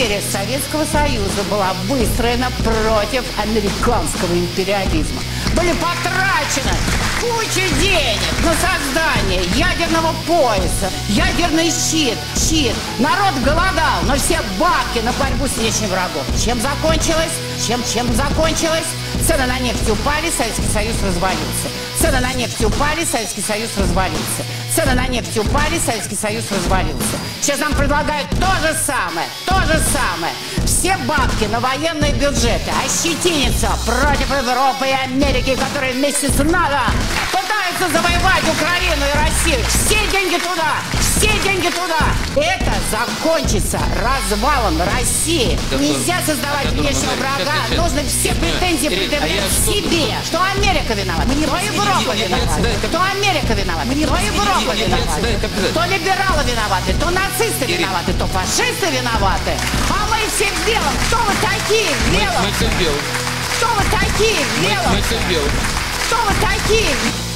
империя Советского Союза была выстроена против американского империализма. Были потрачены куча денег на создание ядерного пояса, ядерный щит, щит. Народ голодал, но все бабки на борьбу с внешним врагом. Чем закончилось? Чем, чем закончилось? Цены на нефть упали, Советский Союз развалился. Цены на нефть упали, Советский Союз развалился. Цены на нефть упали, Советский Союз развалился. Сейчас нам предлагают то же самое, то же самое. Все бабки на военные бюджеты ощетиниться против Европы и Америки, которые вместе с НАТО пытаются завоевать Украину и Россию. Все деньги туда, все деньги туда. Это закончится развалом России. Нельзя создавать внешнего врага. Нужно все претензии предъявлять себе. Что Америка виновата, что Европа виновата, что Америка виновата, что Европа виновата, то либералы виноваты, то нацисты виноваты, то фашисты виноваты. А мы все в белом. Кто вы такие в белом? Мы все в белом. Кто вы такие в Мы, белом? мы все в белом. Кто вы такие?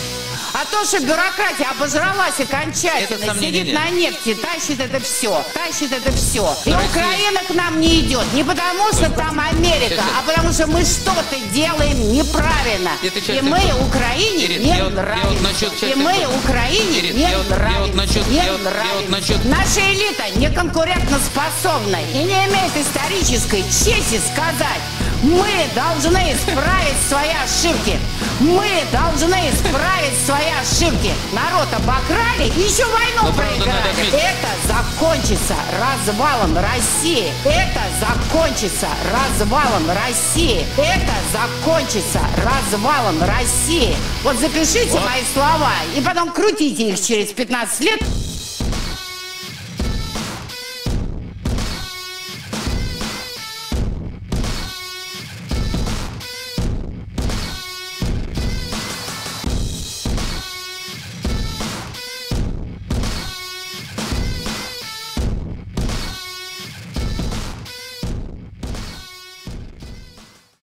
А то, что бюрократия обожралась окончательно, Это сидит нет. на нефти, тащит это все, тащит это все. И Россия- Украина к нам не идет. Не потому, что там Америка, Сейчас, а потому, что мы что-то делаем неправильно. И мы. Украине не нравимся. И мы. Украине не я вот- я вот нравимся. насчет- я вот- я вот насчет- Наша элита не конкурентоспособна и не имеет исторической чести сказать, мы должны исправить свои ошибки. Мы должны исправить свои ошибки. Народ обокрали и еще войну Но, надо проиграли. Это закончится развалом России. Это закончится развалом России. Это закончится развалом России. Вот запишите Вот. мои слова и потом крутите их через 15 лет